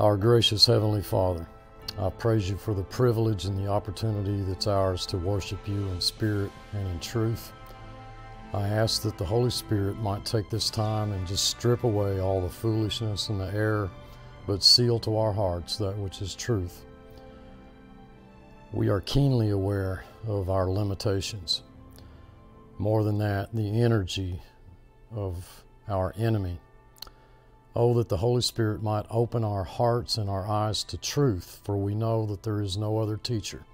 Our gracious Heavenly Father, I praise you for the privilege and the opportunity that's ours to worship you in spirit and in truth. I ask that the Holy Spirit might take this time and just strip away all the foolishness and the error, but seal to our hearts that which is truth. We are keenly aware of our limitations. More than that, the energy of our enemy Oh, that the Holy Spirit might open our hearts and our eyes to truth, for we know that there is no other teacher.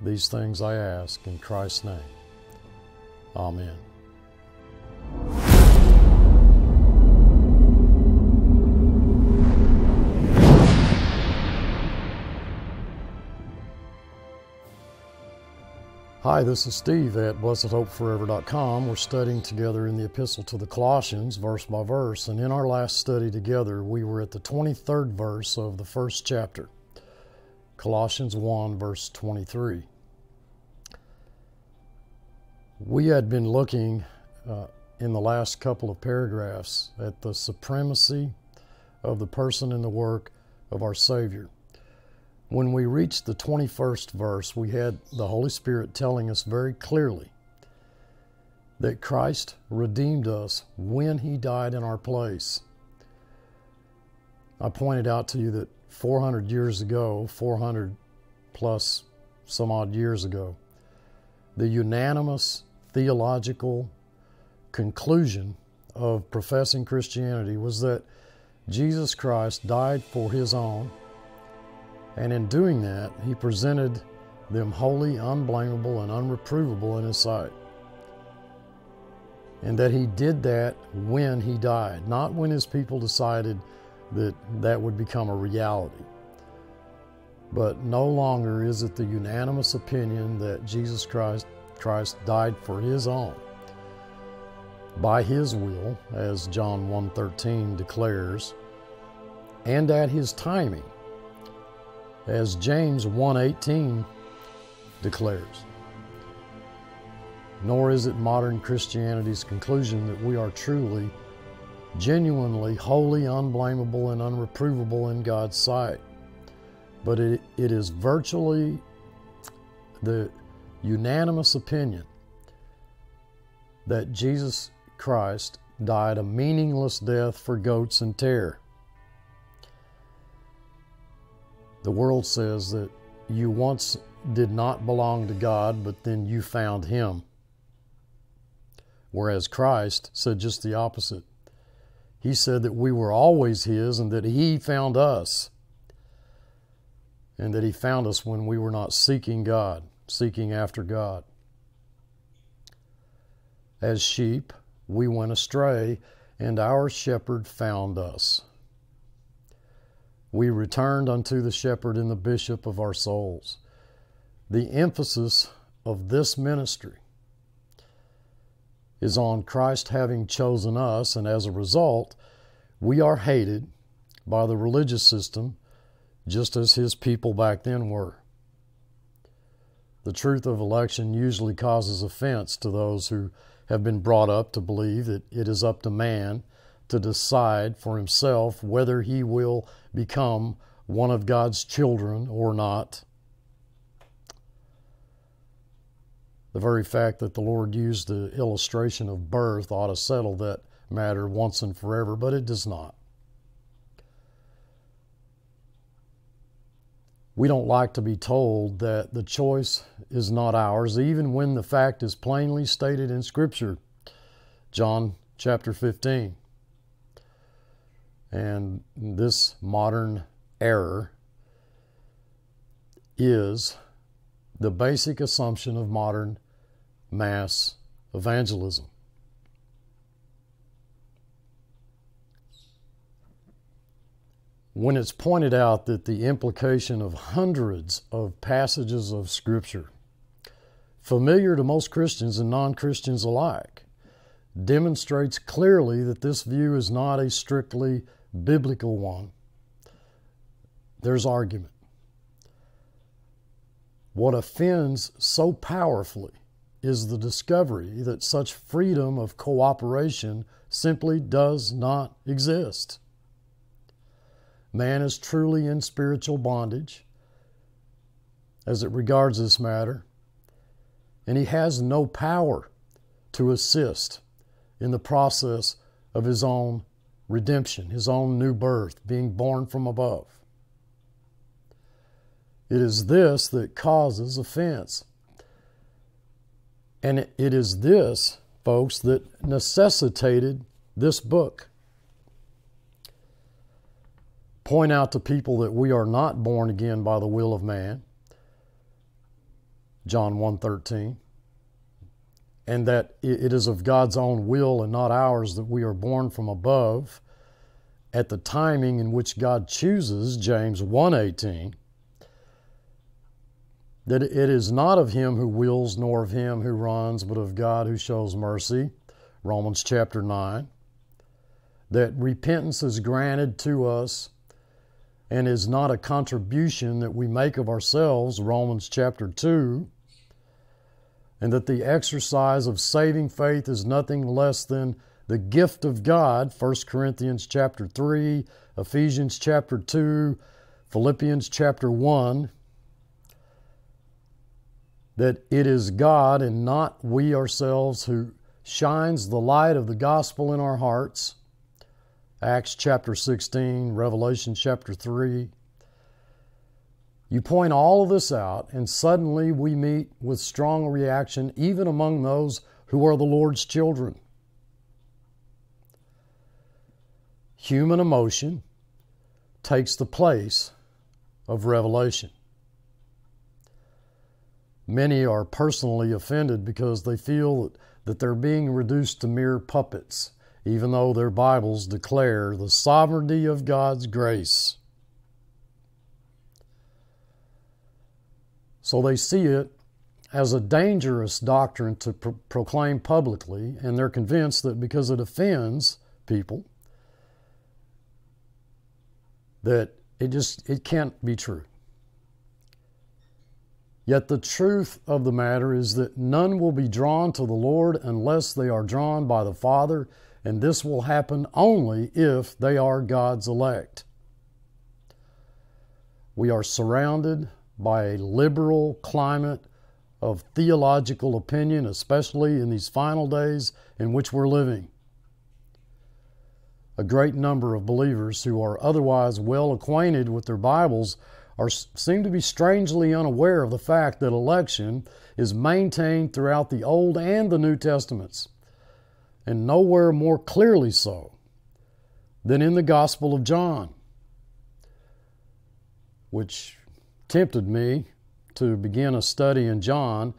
These things I ask in Christ's name. Amen. Hi, this is Steve at BlessedHopeForever.com. We're studying together in the Epistle to the Colossians, verse by verse. And in our last study together, we were at the 23rd verse of the first chapter, Colossians 1, verse 23. We had been looking uh, in the last couple of paragraphs at the supremacy of the person and the work of our Savior. When we reached the 21st verse, we had the Holy Spirit telling us very clearly that Christ redeemed us when He died in our place. I pointed out to you that 400 years ago, 400 plus some odd years ago, the unanimous theological conclusion of professing Christianity was that Jesus Christ died for His own and in doing that, he presented them holy, unblameable, and unreprovable in his sight. And that he did that when he died, not when his people decided that that would become a reality. But no longer is it the unanimous opinion that Jesus Christ, Christ died for his own. By his will, as John 1:13 declares, and at his timing as James 1:18 declares. Nor is it modern Christianity's conclusion that we are truly, genuinely, holy, unblameable, and unreprovable in God's sight. But it, it is virtually the unanimous opinion that Jesus Christ died a meaningless death for goats and tear. The world says that you once did not belong to God, but then you found Him. Whereas Christ said just the opposite. He said that we were always His and that He found us. And that He found us when we were not seeking God, seeking after God. As sheep, we went astray, and our shepherd found us we returned unto the shepherd and the bishop of our souls. The emphasis of this ministry is on Christ having chosen us, and as a result, we are hated by the religious system just as his people back then were. The truth of election usually causes offense to those who have been brought up to believe that it is up to man to decide for himself whether he will become one of God's children or not. The very fact that the Lord used the illustration of birth ought to settle that matter once and forever, but it does not. We don't like to be told that the choice is not ours, even when the fact is plainly stated in Scripture. John chapter 15. And this modern error is the basic assumption of modern mass evangelism. When it's pointed out that the implication of hundreds of passages of Scripture, familiar to most Christians and non Christians alike, demonstrates clearly that this view is not a strictly biblical one, there's argument. What offends so powerfully is the discovery that such freedom of cooperation simply does not exist. man is truly in spiritual bondage as it regards this matter, and he has no power to assist in the process of his own redemption, his own new birth, being born from above. It is this that causes offense. And it is this, folks, that necessitated this book. Point out to people that we are not born again by the will of man. John 1:13 and that it is of God's own will and not ours that we are born from above. At the timing in which God chooses James 1:18 that it is not of him who wills nor of him who runs but of God who shows mercy. Romans chapter 9 that repentance is granted to us and is not a contribution that we make of ourselves. Romans chapter 2 and that the exercise of saving faith is nothing less than the gift of God 1 Corinthians chapter 3 Ephesians chapter 2 Philippians chapter 1 that it is God and not we ourselves who shines the light of the gospel in our hearts. Acts chapter 16, Revelation chapter 3. You point all of this out, and suddenly we meet with strong reaction, even among those who are the Lord's children. Human emotion takes the place of revelation. Many are personally offended because they feel that they're being reduced to mere puppets, even though their Bibles declare the sovereignty of God's grace. So they see it as a dangerous doctrine to pro- proclaim publicly, and they're convinced that because it offends people, that it just it can't be true. Yet the truth of the matter is that none will be drawn to the Lord unless they are drawn by the Father, and this will happen only if they are God's elect. We are surrounded by a liberal climate of theological opinion, especially in these final days in which we're living. A great number of believers who are otherwise well acquainted with their Bibles are, seem to be strangely unaware of the fact that election is maintained throughout the Old and the New Testaments, and nowhere more clearly so than in the Gospel of John, which tempted me to begin a study in John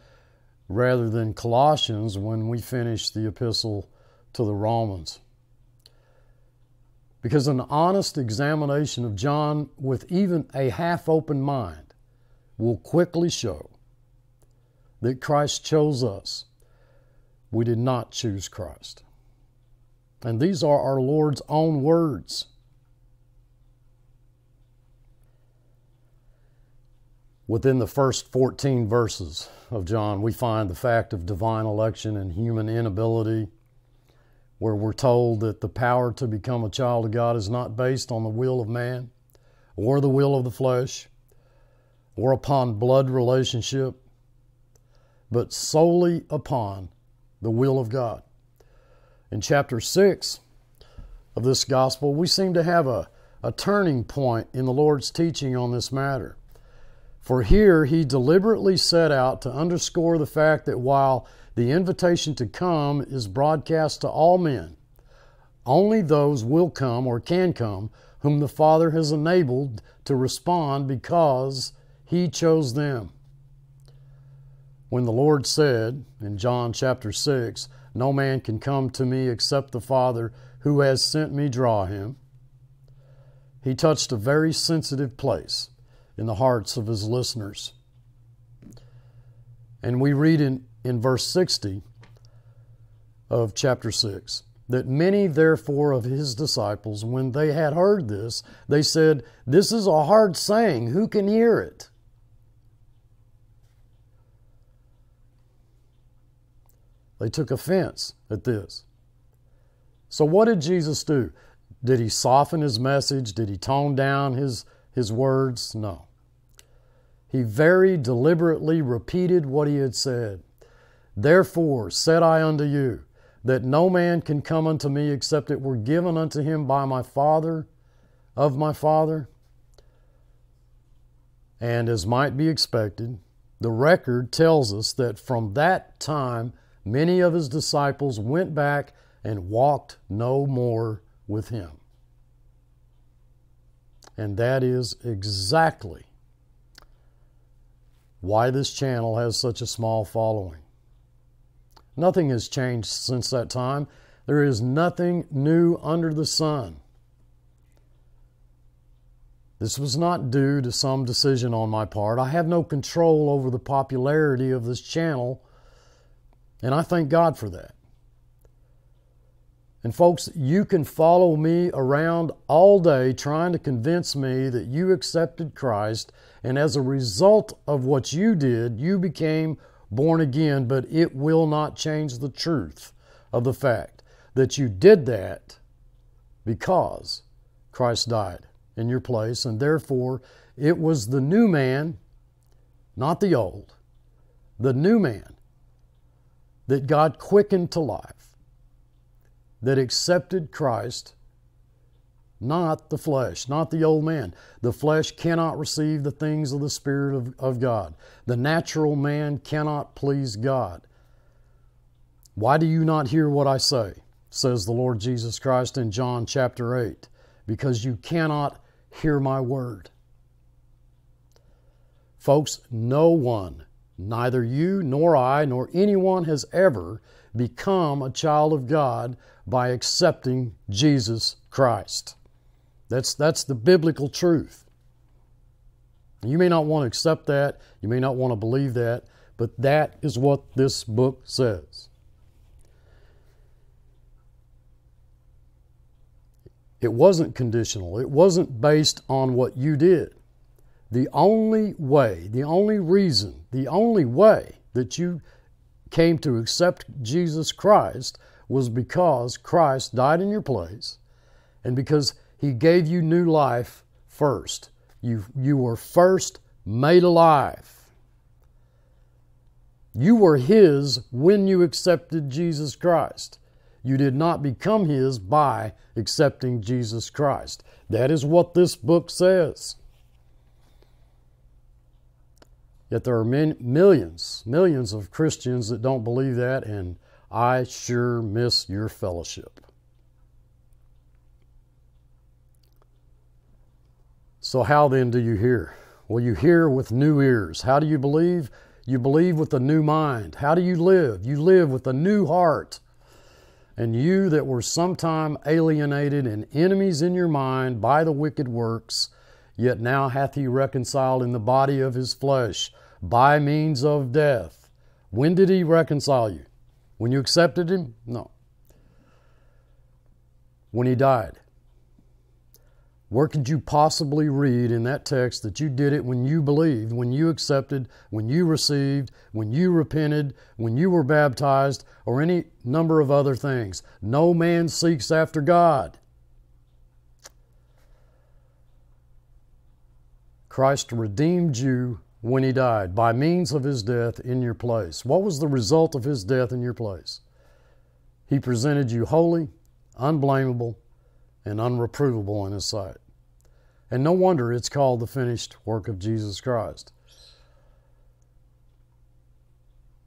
rather than Colossians when we finish the epistle to the Romans. Because an honest examination of John with even a half open mind will quickly show that Christ chose us. We did not choose Christ. And these are our Lord's own words. Within the first 14 verses of John, we find the fact of divine election and human inability where we're told that the power to become a child of God is not based on the will of man or the will of the flesh or upon blood relationship, but solely upon the will of God. In chapter 6 of this gospel, we seem to have a, a turning point in the Lord's teaching on this matter. For here he deliberately set out to underscore the fact that while the invitation to come is broadcast to all men. Only those will come or can come whom the Father has enabled to respond because He chose them. When the Lord said in John chapter 6, No man can come to me except the Father who has sent me draw him, He touched a very sensitive place in the hearts of His listeners. And we read in in verse 60 of chapter 6 that many therefore of his disciples when they had heard this they said this is a hard saying who can hear it they took offense at this so what did jesus do Did he soften his message? Did he tone down his, his words? No. He very deliberately repeated what he had said. Therefore said I unto you, that no man can come unto me except it were given unto him by my Father, of my Father. And as might be expected, the record tells us that from that time many of his disciples went back and walked no more with him. And that is exactly why this channel has such a small following. Nothing has changed since that time. There is nothing new under the sun. This was not due to some decision on my part. I have no control over the popularity of this channel, and I thank God for that. And folks, you can follow me around all day trying to convince me that you accepted Christ, and as a result of what you did, you became born again, but it will not change the truth of the fact that you did that because Christ died in your place, and therefore it was the new man, not the old, the new man that God quickened to life that accepted Christ, not the flesh, not the old man. The flesh cannot receive the things of the Spirit of, of God. The natural man cannot please God. Why do you not hear what I say? says the Lord Jesus Christ in John chapter 8. Because you cannot hear my word. Folks, no one, neither you nor I nor anyone has ever become a child of God by accepting Jesus Christ. That's, that's the biblical truth. You may not want to accept that, you may not want to believe that, but that is what this book says. It wasn't conditional, it wasn't based on what you did. The only way, the only reason, the only way that you came to accept Jesus Christ was because Christ died in your place and because he gave you new life first. You, you were first made alive. You were his when you accepted Jesus Christ. You did not become his by accepting Jesus Christ. That is what this book says. Yet there are millions, millions of Christians that don't believe that, and I sure miss your fellowship. So, how then do you hear? Well, you hear with new ears. How do you believe? You believe with a new mind. How do you live? You live with a new heart. And you that were sometime alienated and enemies in your mind by the wicked works, yet now hath he reconciled in the body of his flesh by means of death. When did he reconcile you? When you accepted Him? No. When He died. Where could you possibly read in that text that you did it when you believed, when you accepted, when you received, when you repented, when you were baptized, or any number of other things? No man seeks after God. Christ redeemed you when he died by means of his death in your place. What was the result of his death in your place? He presented you holy, unblameable, and unreprovable in his sight. And no wonder it's called the finished work of Jesus Christ.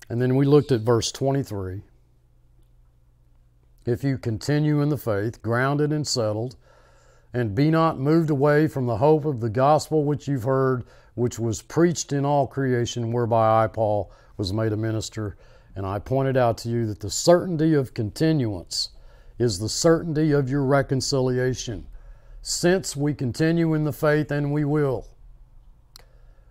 And then we looked at verse 23. If you continue in the faith, grounded and settled, and be not moved away from the hope of the gospel which you've heard, which was preached in all creation, whereby I, Paul, was made a minister. And I pointed out to you that the certainty of continuance is the certainty of your reconciliation. Since we continue in the faith, and we will.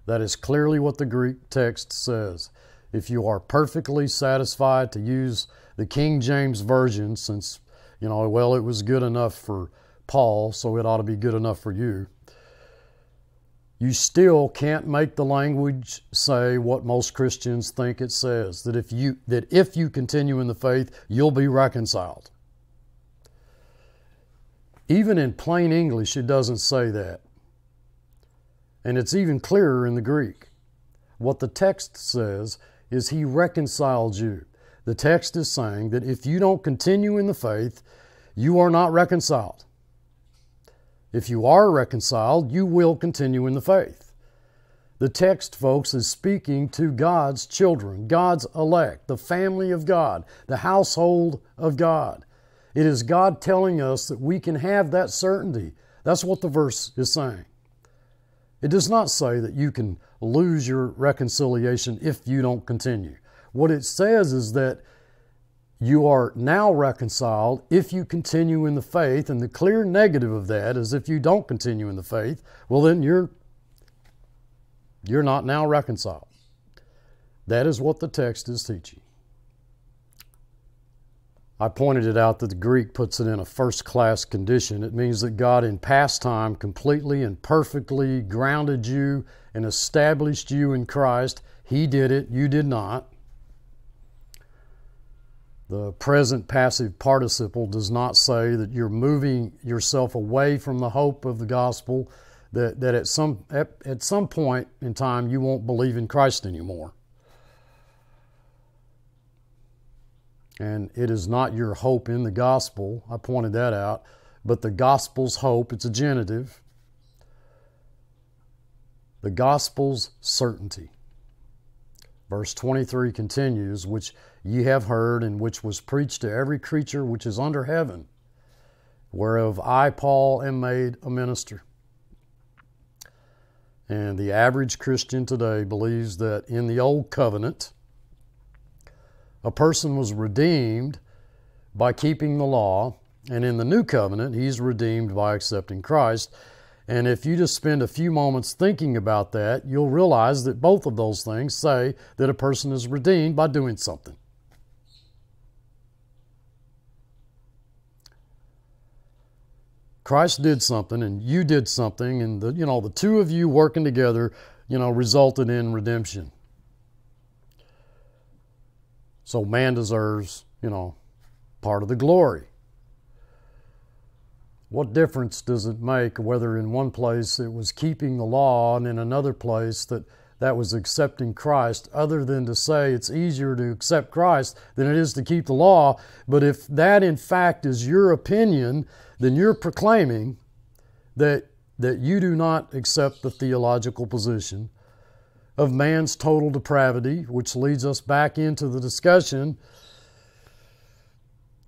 That is clearly what the Greek text says. If you are perfectly satisfied to use the King James Version, since, you know, well, it was good enough for Paul, so it ought to be good enough for you you still can't make the language say what most Christians think it says that if you that if you continue in the faith you'll be reconciled Even in plain English, it doesn't say that. And it's even clearer in the Greek. What the text says is He reconciled you. The text is saying that if you don't continue in the faith, you are not reconciled. If you are reconciled, you will continue in the faith. The text, folks, is speaking to God's children, God's elect, the family of God, the household of God. It is God telling us that we can have that certainty. That's what the verse is saying. It does not say that you can lose your reconciliation if you don't continue. What it says is that you are now reconciled if you continue in the faith, and the clear negative of that is if you don't continue in the faith, well, then you're, you're not now reconciled. That is what the text is teaching. I pointed it out that the Greek puts it in a first class condition. It means that God, in past time, completely and perfectly grounded you and established you in Christ. He did it, you did not. The present passive participle does not say that you're moving yourself away from the hope of the gospel, that, that at, some, at, at some point in time you won't believe in Christ anymore. And it is not your hope in the gospel. I pointed that out. But the gospel's hope, it's a genitive. The gospel's certainty. Verse 23 continues, which ye have heard, and which was preached to every creature which is under heaven, whereof I, Paul, am made a minister. And the average Christian today believes that in the Old Covenant, a person was redeemed by keeping the law, and in the new covenant, he's redeemed by accepting Christ. And if you just spend a few moments thinking about that, you'll realize that both of those things say that a person is redeemed by doing something. Christ did something and you did something and the you know the two of you working together, you know, resulted in redemption. So man deserves, you know, part of the glory. What difference does it make whether in one place it was keeping the law and in another place that that was accepting Christ, other than to say it's easier to accept Christ than it is to keep the law? But if that in fact is your opinion, then you're proclaiming that, that you do not accept the theological position of man's total depravity, which leads us back into the discussion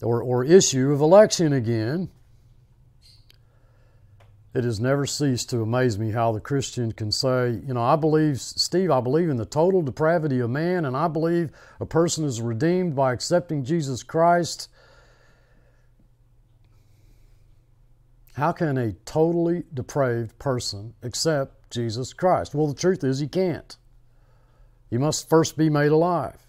or, or issue of election again. It has never ceased to amaze me how the Christian can say, you know, I believe, Steve, I believe in the total depravity of man, and I believe a person is redeemed by accepting Jesus Christ. How can a totally depraved person accept Jesus Christ? Well, the truth is, he can't. You must first be made alive.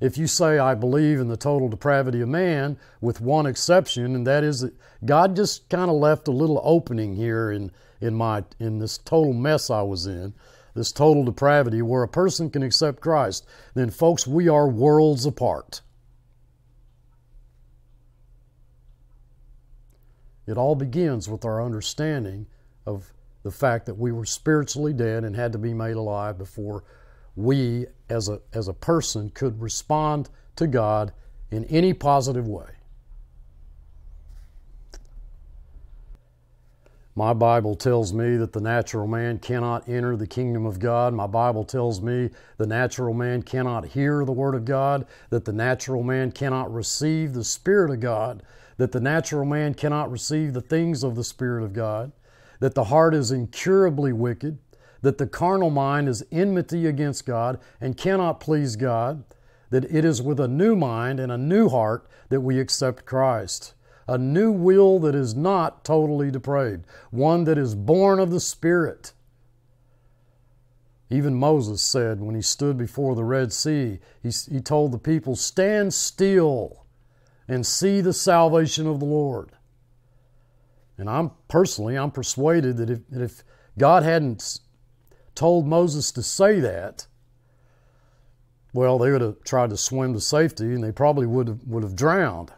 If you say, I believe in the total depravity of man, with one exception, and that is that God just kind of left a little opening here in, in, my, in this total mess I was in, this total depravity, where a person can accept Christ, then, folks, we are worlds apart. It all begins with our understanding of the fact that we were spiritually dead and had to be made alive before we as a, as a person could respond to God in any positive way. My Bible tells me that the natural man cannot enter the kingdom of God. My Bible tells me the natural man cannot hear the Word of God, that the natural man cannot receive the Spirit of God, that the natural man cannot receive the things of the Spirit of God, that the heart is incurably wicked, that the carnal mind is enmity against God and cannot please God, that it is with a new mind and a new heart that we accept Christ. A new will that is not totally depraved, one that is born of the Spirit. Even Moses said when he stood before the Red Sea, he, he told the people, Stand still and see the salvation of the Lord. And I'm personally, I'm persuaded that if, that if God hadn't told Moses to say that, well, they would have tried to swim to safety and they probably would have, would have drowned.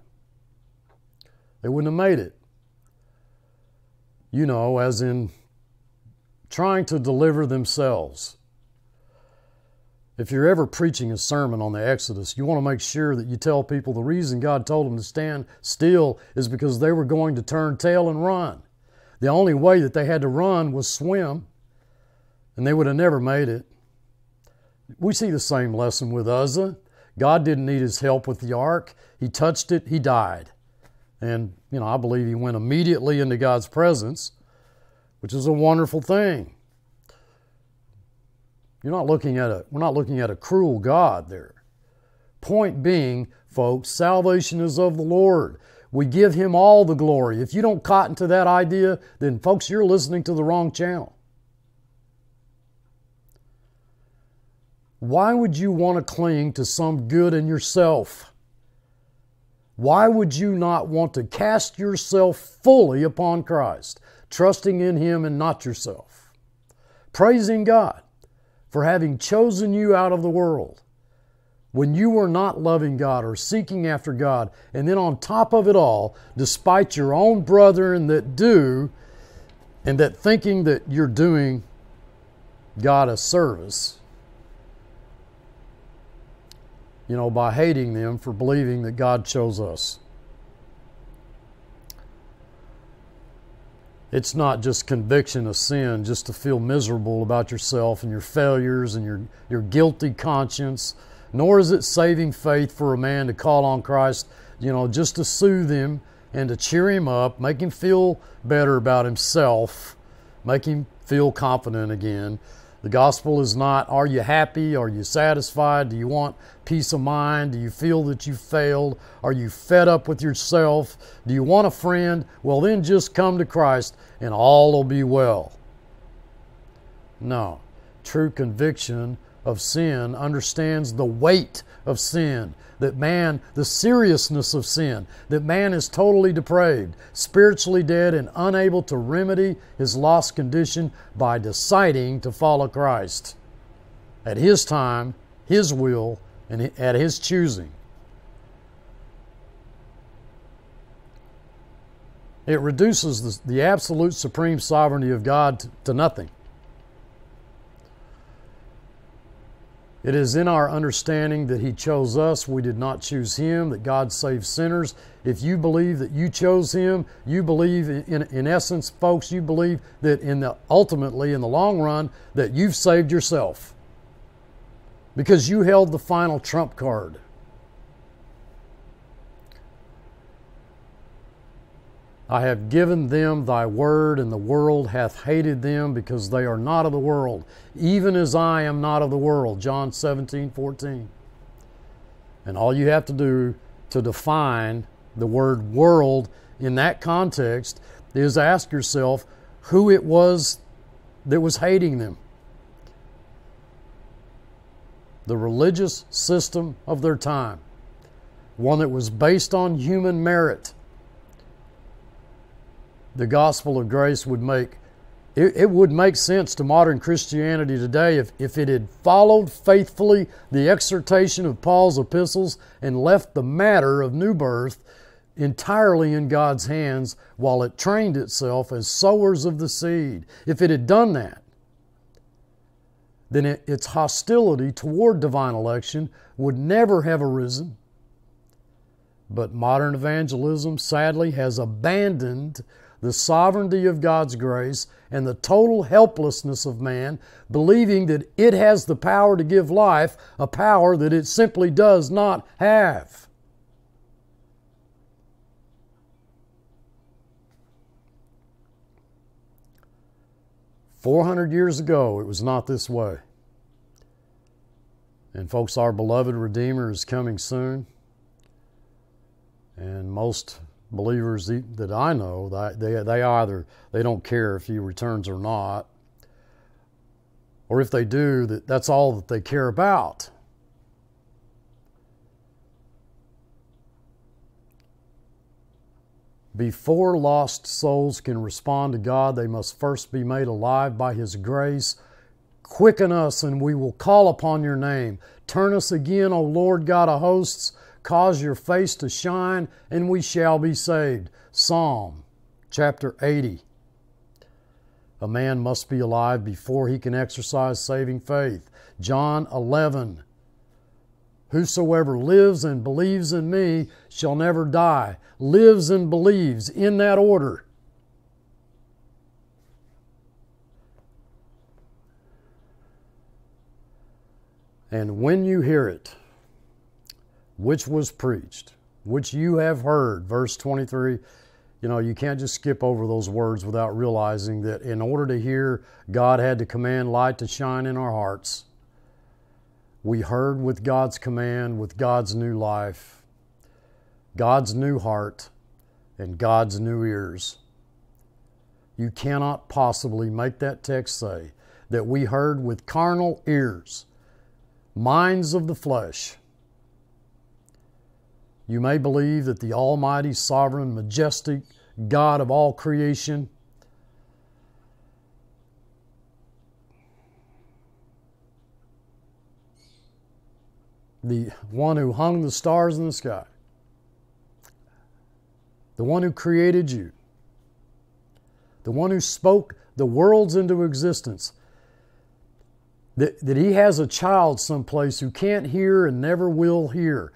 They wouldn't have made it. you know, as in trying to deliver themselves. If you're ever preaching a sermon on the Exodus, you want to make sure that you tell people the reason God told them to stand still is because they were going to turn tail and run. The only way that they had to run was swim, and they would have never made it. We see the same lesson with Uzzah. God didn't need his help with the ark. He touched it, he died. And, you know, I believe he went immediately into God's presence, which is a wonderful thing. You're not looking at a we're not looking at a cruel God there. Point being, folks, salvation is of the Lord. We give him all the glory. If you don't cotton to that idea, then folks, you're listening to the wrong channel. Why would you want to cling to some good in yourself? Why would you not want to cast yourself fully upon Christ, trusting in Him and not yourself? Praising God for having chosen you out of the world when you were not loving God or seeking after God, and then on top of it all, despite your own brethren that do, and that thinking that you're doing God a service, you know, by hating them for believing that God chose us. It's not just conviction of sin, just to feel miserable about yourself and your failures and your, your guilty conscience, nor is it saving faith for a man to call on Christ, you know, just to soothe him and to cheer him up, make him feel better about himself, make him feel confident again. The gospel is not, are you happy? Are you satisfied? Do you want peace of mind? Do you feel that you failed? Are you fed up with yourself? Do you want a friend? Well, then just come to Christ and all will be well. No. True conviction of sin understands the weight of sin that man, the seriousness of sin, that man is totally depraved, spiritually dead, and unable to remedy his lost condition by deciding to follow Christ at his time, his will, and at his choosing. It reduces the, the absolute supreme sovereignty of God to, to nothing. It is in our understanding that He chose us, we did not choose Him, that God saves sinners. If you believe that you chose Him, you believe, in, in essence, folks, you believe that in the ultimately, in the long run, that you've saved yourself because you held the final trump card. I have given them thy word, and the world hath hated them because they are not of the world, even as I am not of the world. John 17, 14. And all you have to do to define the word world in that context is ask yourself who it was that was hating them. The religious system of their time, one that was based on human merit the gospel of grace would make it, it, would make sense to modern Christianity today if, if it had followed faithfully the exhortation of Paul's epistles and left the matter of new birth entirely in God's hands while it trained itself as sowers of the seed. If it had done that, then it, its hostility toward divine election would never have arisen. But modern evangelism sadly has abandoned the sovereignty of God's grace, and the total helplessness of man, believing that it has the power to give life, a power that it simply does not have. Four hundred years ago, it was not this way. And, folks, our beloved Redeemer is coming soon. And most believers that I know, they, they either they don't care if he returns or not, or if they do, that that's all that they care about. Before lost souls can respond to God, they must first be made alive by His grace. Quicken us, and we will call upon your name. Turn us again, O Lord God of hosts Cause your face to shine, and we shall be saved. Psalm chapter 80, a man must be alive before he can exercise saving faith. John 11. Whosoever lives and believes in me shall never die. Lives and believes in that order. And when you hear it, which was preached, which you have heard, verse 23, you know, you can't just skip over those words without realizing that in order to hear, God had to command light to shine in our hearts. We heard with God's command, with God's new life, God's new heart, and God's new ears. You cannot possibly make that text say that we heard with carnal ears minds of the flesh. You may believe that the Almighty, Sovereign, Majestic God of all creation the one who hung the stars in the sky, the one who created you, the one who spoke the worlds into existence, that, that he has a child someplace who can't hear and never will hear.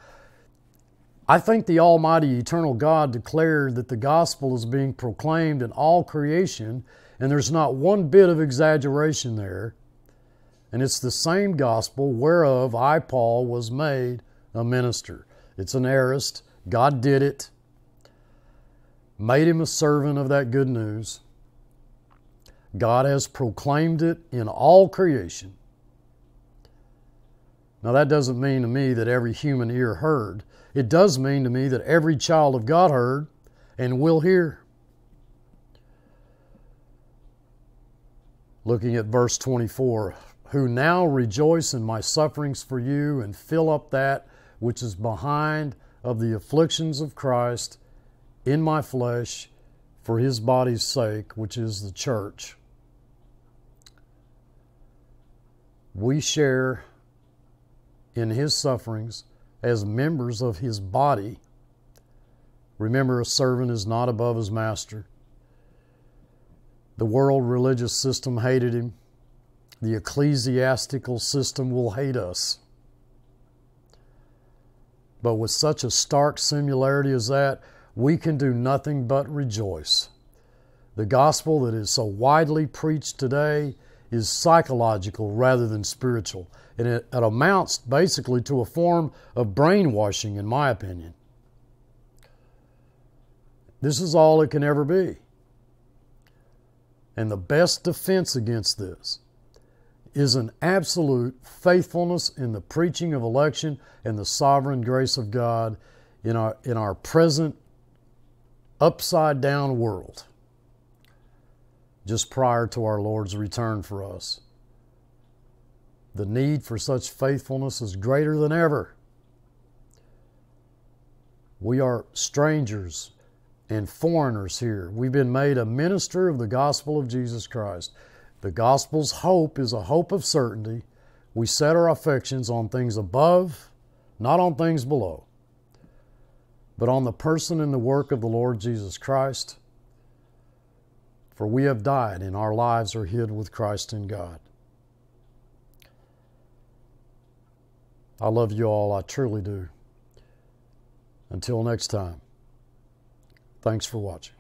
I think the Almighty Eternal God declared that the gospel is being proclaimed in all creation, and there's not one bit of exaggeration there. And it's the same gospel whereof I, Paul, was made a minister. It's an aorist. God did it, made him a servant of that good news. God has proclaimed it in all creation. Now, that doesn't mean to me that every human ear heard. It does mean to me that every child of God heard and will hear. Looking at verse 24, who now rejoice in my sufferings for you and fill up that which is behind of the afflictions of Christ in my flesh for his body's sake, which is the church. We share in his sufferings as members of his body. Remember, a servant is not above his master. The world religious system hated him. The ecclesiastical system will hate us. But with such a stark similarity as that, we can do nothing but rejoice. The gospel that is so widely preached today is psychological rather than spiritual. And it, it amounts basically to a form of brainwashing, in my opinion. This is all it can ever be. And the best defense against this is an absolute faithfulness in the preaching of election and the sovereign grace of God in our, in our present upside down world just prior to our Lord's return for us. The need for such faithfulness is greater than ever. We are strangers and foreigners here. We've been made a minister of the gospel of Jesus Christ. The gospel's hope is a hope of certainty. We set our affections on things above, not on things below, but on the person and the work of the Lord Jesus Christ for we have died, and our lives are hid with Christ in God. I love you all, I truly do. Until next time, thanks for watching.